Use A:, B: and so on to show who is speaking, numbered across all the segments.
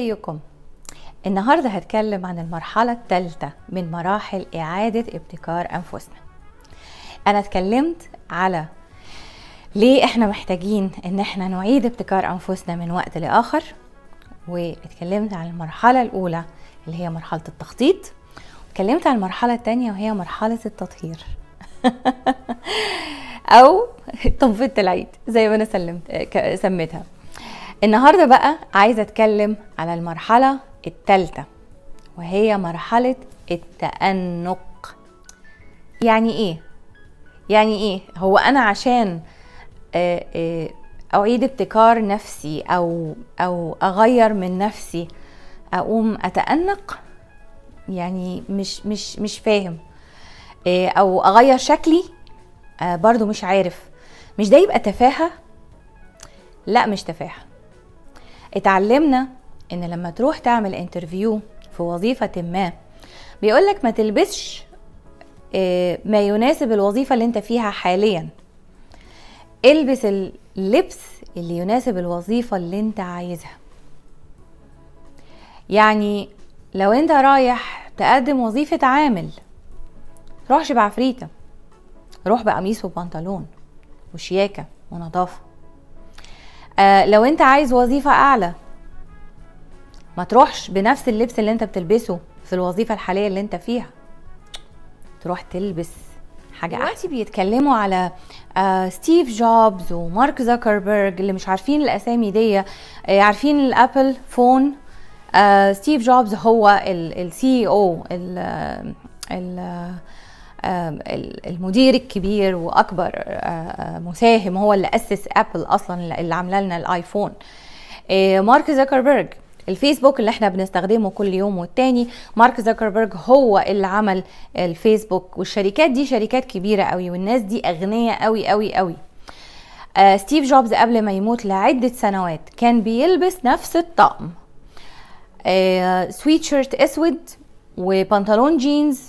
A: ازيكم النهاردة هتكلم عن المرحلة الثالثة من مراحل إعادة ابتكار أنفسنا. أنا اتكلمت على ليه إحنا محتاجين إن إحنا نعيد ابتكار أنفسنا من وقت لآخر واتكلمت عن المرحلة الأولى اللي هي مرحلة التخطيط اتكلمت عن المرحلة الثانية وهي مرحلة التطهير. أو تنفيذ العيد زي ما أنا سلمت سميتها. النهارده بقى عايزه أتكلم على المرحلة الثالثه وهي مرحلة التأنق. يعني إيه؟ يعني إيه؟ هو أنا عشان أعيد ابتكار نفسي أو أو أغير من نفسي أقوم أتأنق؟ يعني مش مش مش فاهم. أو أغير شكلي؟ برضو مش عارف. مش ده يبقى تفاهة؟ لا مش تفاهة. اتعلمنا إن لما تروح تعمل انترفيو في وظيفة ما بيقولك ما تلبسش ما يناسب الوظيفة اللي انت فيها حاليا. البس اللبس اللي يناسب الوظيفة اللي انت عايزها. يعني لو انت رايح تقدم وظيفة عامل روحش بعفريتة روح بقميص وبنطلون وشياكة ونظافة. آه لو انت عايز وظيفة أعلى ما تروحش بنفس اللبس اللي انت بتلبسه في الوظيفة الحالية اللي انت فيها. تروح تلبس حاجة دلوقتي بيتكلموا على آه ستيف جوبز ومارك زكربرج اللي مش عارفين الأسامي دي آه عارفين ال Apple phone؟ آه ستيف جوبز هو ال CEO المدير الكبير وأكبر مساهم هو اللي أسس Apple أصلا اللي عاملة لنا ال iPhone. مارك زكربرج الفيسبوك اللي إحنا بنستخدمه كل يوم والتاني مارك زكربرج هو اللي عمل الفيسبوك والشركات دي شركات كبيرة قوي والناس دي أغنياء قوي قوي قوي. آه ستيف جوبز قبل ما يموت لعدة سنوات كان بيلبس نفس الطقم. آه سويت شيرت أسود وبنطلون جينز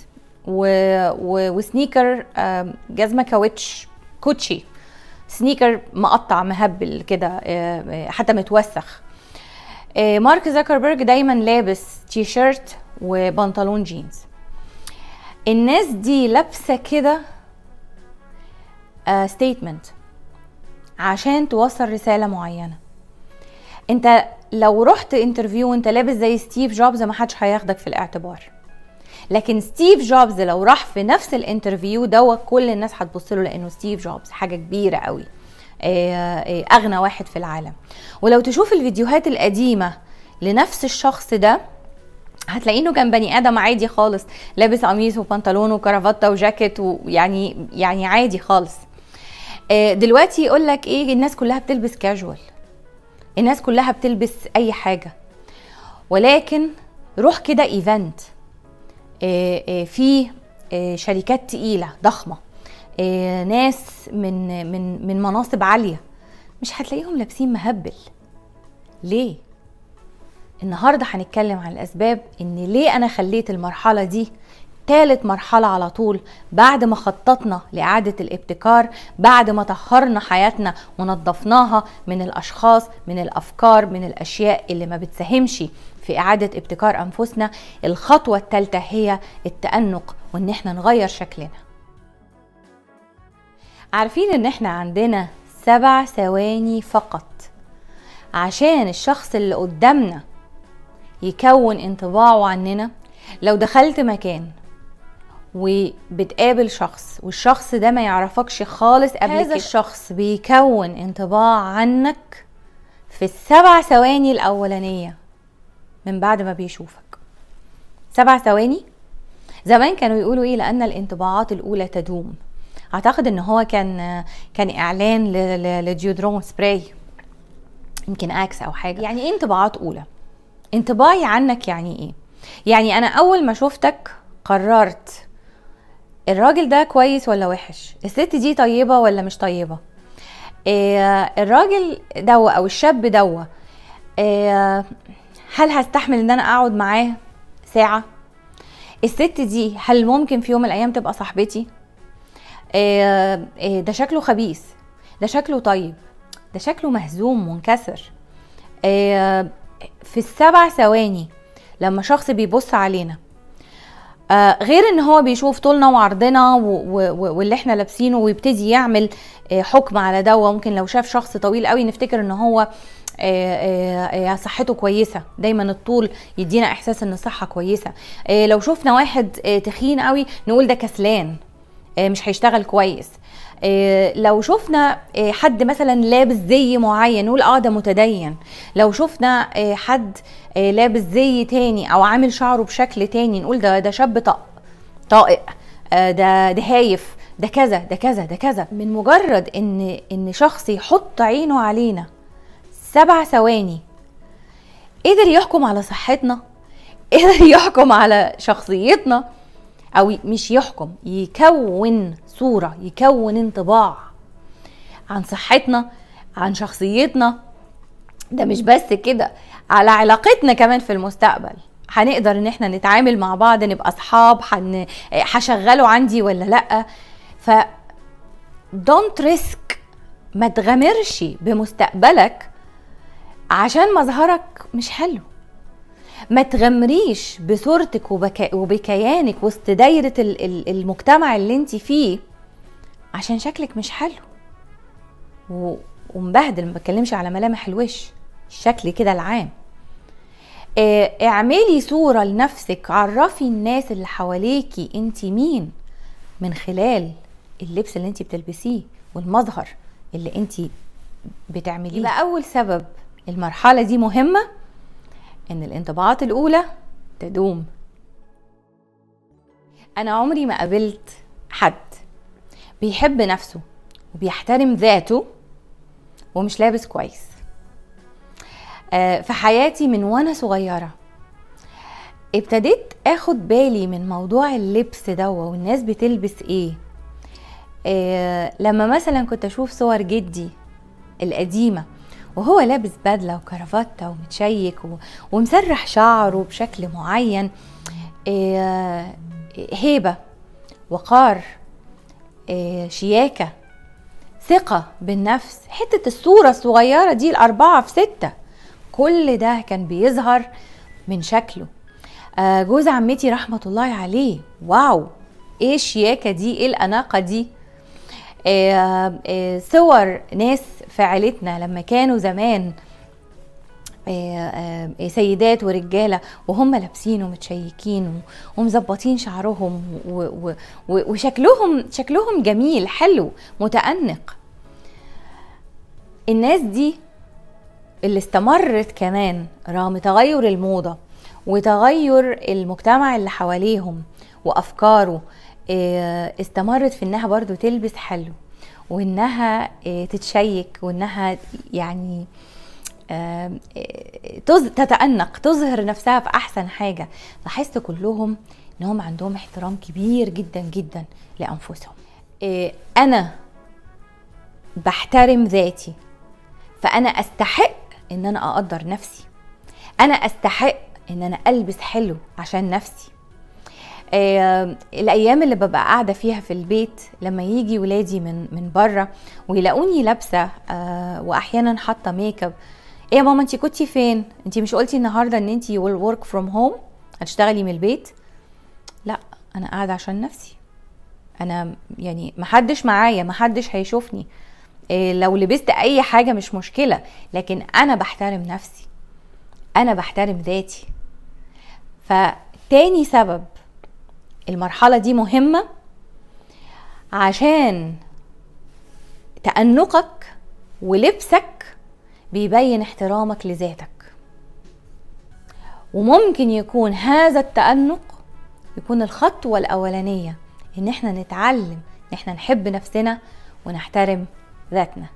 A: و... و... و sneaker جزمة كاوتش كوتشي. sneaker مقطع مهبل كده حتى متوسخ. مارك زكربرج دايما لابس تي شيرت وبنطلون جينز. الناس دي لابسة كده statement عشان توصل رسالة معينة. انت لو رحت interview وانت لابس زي ستيف جوبز ما حدش هياخدك في الاعتبار. لكن ستيف جوبز لو راح في نفس ال interview دوت كل الناس هتبص له لأنه ستيف جوبز حاجة كبيرة قوي. أغنى واحد في العالم. ولو تشوف الفيديوهات القديمة لنفس الشخص ده هتلاقي إنه كان بني آدم عادي خالص. لابس قميص وبنطلون وكرافته وجاكيت ويعني يعني عادي خالص. دلوقتي يقول لك إيه الناس كلها بتلبس كاجوال الناس كلها بتلبس أي حاجة. ولكن روح كده ايفنت في شركات تقيلة ضخمة. ناس من من من مناصب عالية. مش هتلاقيهم لابسين مهبل. ليه؟ النهارده هنتكلم عن الأسباب إن ليه أنا خليت المرحلة دي تالت مرحلة على طول بعد ما خططنا لإعادة الابتكار بعد ما طهرنا حياتنا ونظفناها من الأشخاص من الأفكار من الأشياء اللي ما بتساهمش. في إعادة ابتكار أنفسنا الخطوة الثالثة هي التأنق وإن إحنا نغير شكلنا. عارفين إن إحنا عندنا سبع ثواني فقط عشان الشخص اللي قدامنا يكون انطباعه عننا؟ لو دخلت مكان وبتقابل شخص والشخص ده ما يعرفكش خالص قبل هذا كده الشخص بيكون انطباع عنك في السبع ثواني الأولانية. من بعد ما بيشوفك. سبع ثواني. زمان كانوا يقولوا إيه؟ لأن الانطباعات الأولى تدوم. أعتقد إن هو كان كان إعلان لديودرون سبراي. يمكن أكس أو حاجة. يعني إيه انطباعات أولى؟ انطباعي عنك يعني إيه؟ يعني أنا أول ما شفتك قررت الراجل ده كويس ولا وحش؟ الست دي طيبة ولا مش طيبة؟ إيه الراجل دوا أو الشاب دوا إيه هل هستحمل إن أنا أقعد معاه ساعة؟ الست دي هل ممكن في يوم من الأيام تبقى صاحبتي؟ آه، آه، ده شكله خبيث ده شكله طيب ده شكله مهزوم منكسر. آه، في السبع ثواني لما شخص بيبص علينا آه غير إن هو بيشوف طولنا وعرضنا واللي إحنا لابسينه ويبتدي يعمل آه حكم على ده وممكن لو شاف شخص طويل قوي نفتكر إن هو صحته كويسة. دايما الطول يدينا إحساس إن الصحة كويسة. لو شفنا واحد تخين قوي نقول ده كسلان. مش هيشتغل كويس. لو شفنا حد مثلا لابس زي معين نقول آه ده متدين. لو شفنا حد لابس زي تاني أو عامل شعره بشكل تاني نقول ده ده شاب طق طائق. ده ده هايف. ده كذا ده كذا ده كذا. من مجرد إن إن شخص يحط عينه علينا سبع ثواني. قدر يحكم على صحتنا قدر يحكم على شخصيتنا أو مش يحكم يكون صورة يكون انطباع عن صحتنا عن شخصيتنا. ده مش بس كده على علاقتنا كمان في المستقبل. هنقدر إن إحنا نتعامل مع بعض نبقى أصحاب هشغله عندي ولا لأ؟ ف don't risk ما تغامرش بمستقبلك عشان مظهرك مش حلو. ما تغمريش بصورتك وبكيانك وسط دايرة المجتمع اللي انت فيه عشان شكلك مش حلو. ومبهدل ما بتكلمش على ملامح الوش الشكل كده العام. آه اعملي صورة لنفسك عرفي الناس اللي حواليكي انت مين من خلال اللبس اللي انت بتلبسيه والمظهر اللي انت بتعمليه. يبقى أول سبب المرحلة دي مهمة إن الانطباعات الأولى تدوم. أنا عمري ما قابلت حد بيحب نفسه وبيحترم ذاته ومش لابس كويس. آه، في حياتي من وأنا صغيرة ابتديت آخد بالي من موضوع اللبس ده والناس بتلبس إيه. آه لما مثلا كنت أشوف صور جدي القديمة وهو لابس بدلة وكرافتة ومتشيك ومسرح شعره بشكل معين آه، هيبة وقار آه، شياكة ثقة بالنفس. حتة الصورة الصغيرة دي الأربعة في ستة كل ده كان بيظهر من شكله. آه، جوز عمتي رحمة الله عليه. واو! إيه الشياكة دي؟ إيه الأناقة دي؟ صور ناس في عيلتنا لما كانوا زمان آه، سيدات ورجالة وهم لابسين ومتشيكين ومظبطين شعرهم وشكلهم شكلهم جميل حلو متأنق. الناس دي اللي استمرت كمان رغم تغير الموضة وتغير المجتمع اللي حواليهم وأفكاره آه، استمرت في إنها برضو تلبس حلو وإنها آه، تتشيك وإنها يعني آه، تتأنق تظهر نفسها في أحسن حاجة. لاحظت كلهم انهم عندهم احترام كبير جدا جدا لأنفسهم. أنا بحترم ذاتي فأنا أستحق إن أنا أقدر نفسي. أنا أستحق إن أنا ألبس حلو عشان نفسي. آه الأيام اللي ببقى قاعدة فيها في البيت لما يجي ولادي من من بره ويلاقوني لابسة آه وأحيانا حاطة ميك اب إيه يا ماما انت كنتي فين؟ انت مش قلتي النهارده إن انت will work from home هتشتغلي من البيت؟ لأ أنا قاعدة عشان نفسي. أنا يعني محدش معايا محدش هيشوفني. إيه لو لبست أي حاجة مش مشكلة لكن أنا بحترم نفسي. أنا بحترم ذاتي. فتاني سبب المرحلة دي مهمة عشان تأنقك ولبسك بيبين احترامك لذاتك. وممكن يكون هذا التأنق يكون الخطوة الأولانية إن إحنا نتعلم إن إحنا نحب نفسنا ونحترم ذاتنا.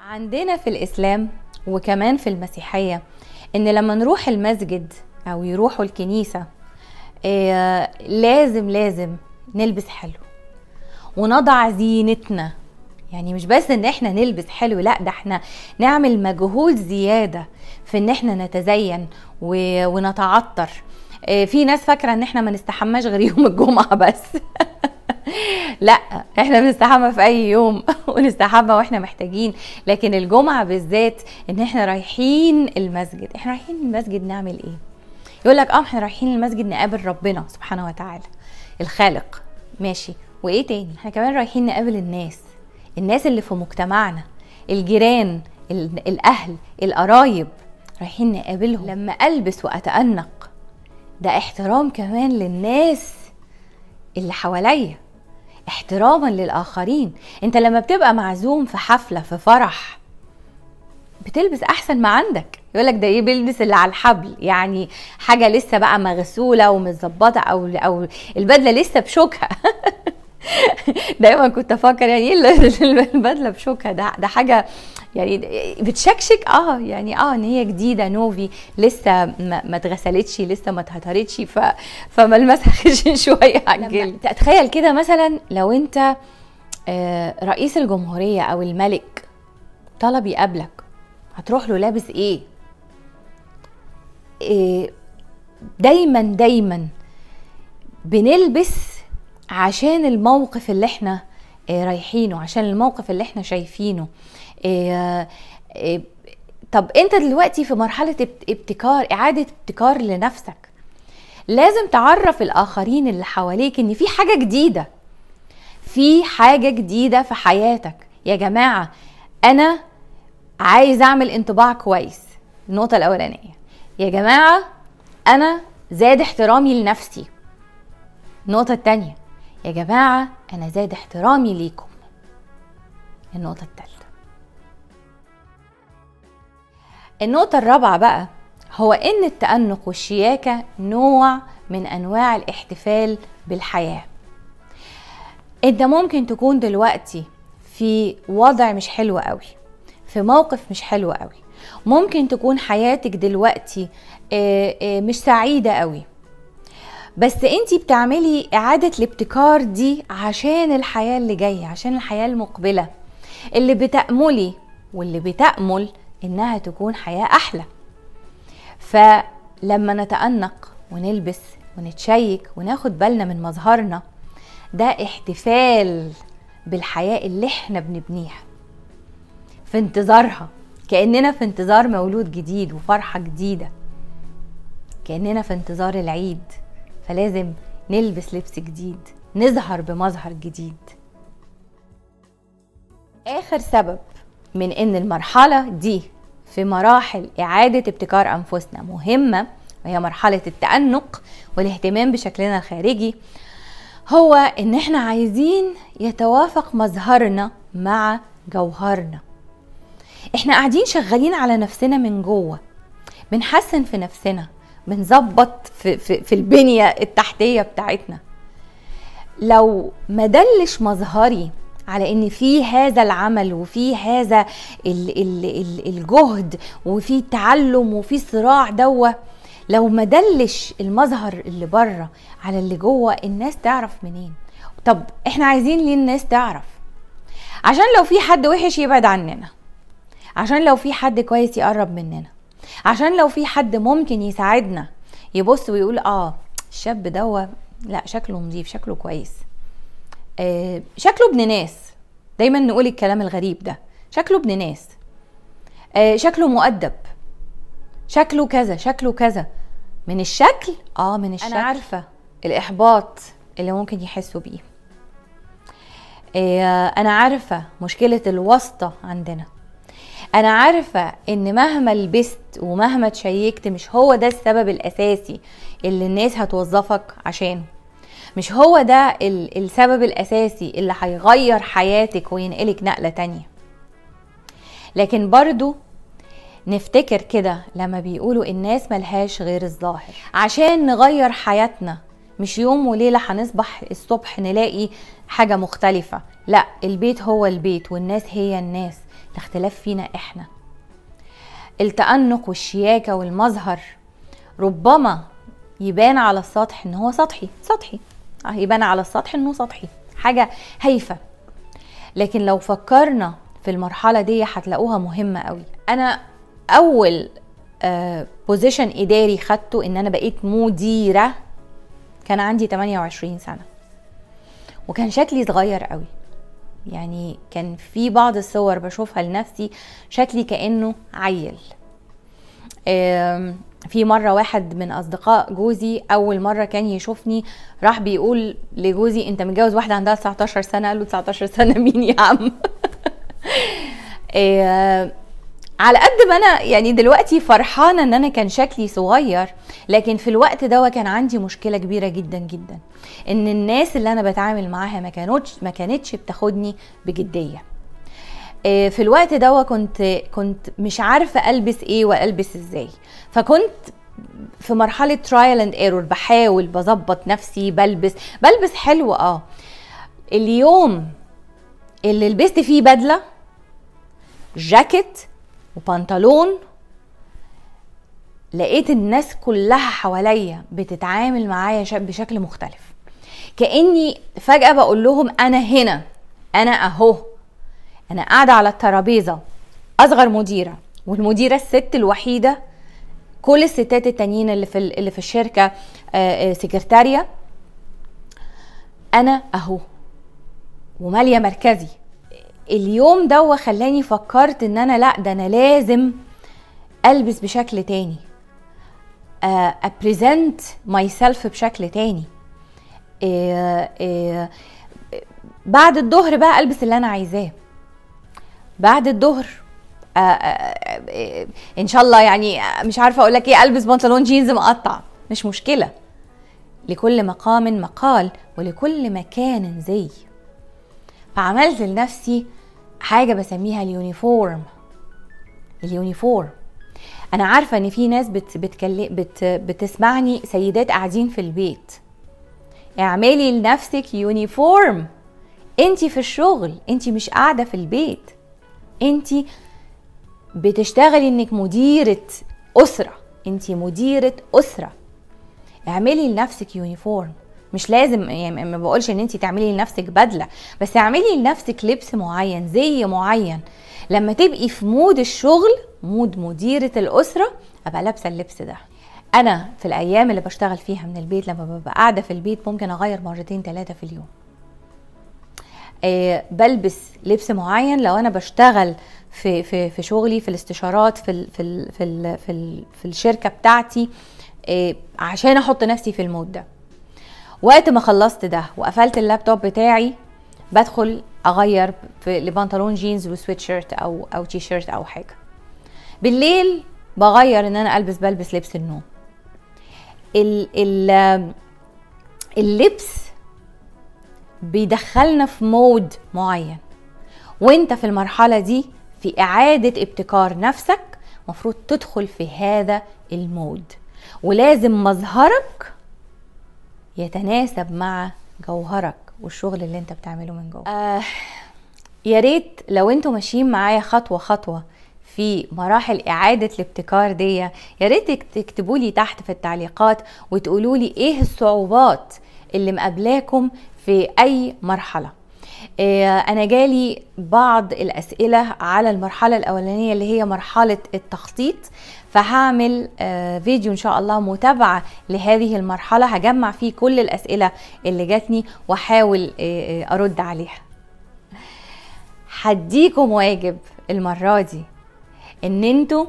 A: عندنا في الإسلام وكمان في المسيحية إن لما نروح المسجد أو يروحوا الكنيسة آه، لازم لازم نلبس حلو. ونضع زينتنا. يعني مش بس إن إحنا نلبس حلو لأ ده إحنا نعمل مجهود زيادة في إن إحنا نتزين ونتعطر. آه، في ناس فاكرة إن إحنا ما نستحماش غير يوم الجمعة بس. لأ إحنا بنستحمى في أي يوم ونستحمى وإحنا محتاجين. لكن الجمعة بالذات إن إحنا رايحين المسجد. إحنا رايحين المسجد نعمل إيه؟ يقول لك آه إحنا رايحين المسجد نقابل ربنا سبحانه وتعالى. الخالق. ماشي. وايه تاني؟ إحنا كمان رايحين نقابل الناس. الناس اللي في مجتمعنا. الجيران. الأهل. القرايب. رايحين نقابلهم. لما ألبس وأتأنق. ده احترام كمان للناس اللي حواليا. احتراما للآخرين. انت لما بتبقى معزوم في حفلة في فرح بتلبس أحسن ما عندك. يقول لك ده إيه بيلبس اللي على الحبل. يعني حاجة لسه بقى مغسولة ومتظبطة أو أو البدلة لسه بشوكها. دايما كنت أفكر يعني إيه البدلة بشوكها. ده ده حاجة يعني بتشكشك. آه يعني آه إن هي جديدة نوفي. لسه ما اتغسلتش لسه ما اتهترتش. ف فملمسها خشن شوية على الجلد تخيل كده مثلا لو أنت آه، رئيس الجمهورية أو الملك طلب يقابلك هتروح له لابس إيه, دايما دايما بنلبس عشان الموقف اللي إحنا آه، رايحينه عشان الموقف اللي إحنا شايفينه. إيه طب أنت دلوقتي في مرحلة ابتكار إعادة ابتكار لنفسك لازم تعرف الآخرين اللي حواليك إن في حاجة جديدة. في حاجة جديدة في حياتك. يا جماعة أنا عايز أعمل انطباع كويس. النقطة الأولانية. يا جماعة أنا زاد احترامي لنفسي. النقطة الثانية يا جماعة أنا زاد احترامي ليكم. النقطة الثالثه النقطة الرابعة بقى هو إن التأنق والشياكة نوع من أنواع الاحتفال بالحياة. أنت ممكن تكون دلوقتي في وضع مش حلو قوي في موقف مش حلو قوي ممكن تكون حياتك دلوقتي مش سعيدة قوي. بس انت بتعملي إعادة الابتكار دي عشان الحياة اللي جاية عشان الحياة المقبلة. اللي بتأملي واللي بتأمل إنها تكون حياة أحلى. فلما نتأنق ونلبس ونتشيك وناخد بالنا من مظهرنا ده احتفال بالحياة اللي إحنا بنبنيها في انتظارها. كأننا في انتظار مولود جديد وفرحة جديدة. كأننا في انتظار العيد فلازم نلبس لبس جديد نظهر بمظهر جديد. آخر سبب من إن المرحلة دي في مراحل إعادة ابتكار أنفسنا مهمة وهي مرحلة التأنق والاهتمام بشكلنا الخارجي هو إن إحنا عايزين يتوافق مظهرنا مع جوهرنا. إحنا قاعدين شغالين على نفسنا من جوه بنحسن في نفسنا بنظبط في, في, في البنية التحتية بتاعتنا. لو مدلش مظهري على إن في هذا العمل وفي هذا ال ال ال الجهد وفي تعلم وفي صراع دوا لو ما دلش المظهر اللي بره على اللي جوه الناس تعرف منين؟ طب إحنا عايزين ليه الناس تعرف؟ عشان لو في حد وحش يبعد عننا. عشان لو في حد كويس يقرب مننا. عشان لو في حد ممكن يساعدنا. يبص ويقول آه الشاب دوا لا شكله نظيف شكله كويس. آه، شكله ابن ناس. دايما نقول الكلام الغريب ده. شكله ابن ناس. آه، شكله مؤدب. شكله كذا شكله كذا. من الشكل؟ آه من الشكل أنا عارفة. الإحباط اللي ممكن يحسوا بيه. آه، أنا عارفة مشكلة الواسطة عندنا. أنا عارفة إن مهما لبست ومهما تشيكت مش هو ده السبب الأساسي اللي الناس هتوظفك عشانه. مش هو ده السبب الأساسي اللي هيغير حياتك وينقلك نقلة تانية. لكن برضو نفتكر كده لما بيقولوا الناس ملهاش غير الظاهر. عشان نغير حياتنا مش يوم وليلة هنصبح الصبح نلاقي حاجة مختلفة. لا البيت هو البيت والناس هي الناس. الاختلاف فينا إحنا. التأنق والشياكة والمظهر ربما يبان على السطح إن هو سطحي سطحي. يبان على السطح إنه سطحي. حاجة هايفة. لكن لو فكرنا في المرحلة دي هتلاقوها مهمة قوي. أنا أول بوزيشن آه إداري خدته إن أنا بقيت مديرة كان عندي 28 سنة. وكان شكلي صغير قوي. يعني كان في بعض الصور بشوفها لنفسي شكلي كأنه عيل. في مرة واحد من أصدقاء جوزي أول مرة كان يشوفني راح بيقول لجوزي أنت متجوز واحدة عندها 19 سنة؟ قال له 19 سنة مين يا عم؟ على قد ما أنا يعني دلوقتي فرحانة إن أنا كان شكلي صغير لكن في الوقت ده كان عندي مشكلة كبيرة جدا جدا. إن الناس اللي أنا بتعامل معاها ما كانتش ما كانتش بتاخدني بجدية. آه، في الوقت ده كنت كنت مش عارفة ألبس إيه وألبس إزاي. فكنت في مرحلة trial and error بحاول بظبط نفسي بلبس بلبس حلو آه. اليوم اللي لبست فيه بدلة جاكيت وبنطلون لقيت الناس كلها حواليا بتتعامل معايا بشكل مختلف. كأني فجأة بقول لهم أنا هنا أنا أهو. أنا قاعدة على الترابيزة أصغر مديرة. والمديرة الست الوحيدة كل الستات التانيين اللي في اللي في الشركة آه، آه، سكرتاريه أنا أهو. ومالية مركزي. اليوم ده خلاني فكرت إن أنا لأ ده أنا لازم ألبس بشكل تاني. ا present myself بشكل تاني. آه، آه، بعد الظهر بقى ألبس اللي أنا عايزاه. بعد الظهر آه، إن شاء الله يعني مش عارفة أقول لك إيه ألبس بنطلون جينز مقطع. مش مشكلة. لكل مقام مقال ولكل مكان زي. فعملت لنفسي حاجة بسميها ال uniform. ال uniform أنا عارفة إن في ناس بت بتكلم بت بتسمعني سيدات قاعدين في البيت. اعملي لنفسك uniform. انت في الشغل انت مش قاعدة في البيت. انت بتشتغلي إنك مديرة أسرة. انت مديرة أسرة. اعملي لنفسك uniform. مش لازم يعني ما بقولش إن انت تعملي لنفسك بدلة بس اعملي لنفسك لبس معين زي معين. لما تبقي في mood الشغل mood مديرة الأسرة أبقى لابسة اللبس ده. أنا في الأيام اللي بشتغل فيها من البيت لما ببقى قاعدة في البيت ممكن أغير مرتين ثلاثة في اليوم. أه بلبس لبس معين لو أنا بشتغل في في في شغلي في الاستشارات في ال في في في, في الشركة بتاعتي أه عشان أحط نفسي في ال mood ده. وقت ما خلصت ده وقفلت اللابتوب بتاعي بدخل أغير لبنطلون جينز وسويت شيرت أو أو تي شيرت أو حاجة. بالليل بغير إن أنا ألبس بلبس لبس النوم. ال ال اللبس بيدخلنا في mood معين. وأنت في المرحلة دي في إعادة ابتكار نفسك مفروض تدخل في هذا ال mood. ولازم مظهرك يتناسب مع جوهرك والشغل اللي انت بتعمله من جوه. آه يا ريت لو أنتوا ماشيين معايا خطوة خطوة في مراحل إعادة الابتكار دي يا ريت تكتبوا لي تحت في التعليقات وتقولوا لي إيه الصعوبات اللي مقابلاكم في أي مرحلة. آه، أنا جالي بعض الأسئلة على المرحلة الأولانية اللي هي مرحلة التخطيط. فهعمل آه، فيديو إن شاء الله متابعة لهذه المرحلة. هجمع فيه كل الأسئلة اللي جاتني وأحاول آه، أرد عليها. هديكم واجب المرة دي إن أنتوا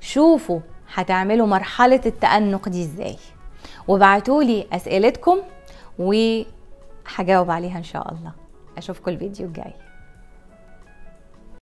A: شوفوا هتعملوا مرحلة التأنق دي إزاي. وبعتولي أسئلتكم وهجاوب عليها إن شاء الله. أشوفكم الفيديو الجاي.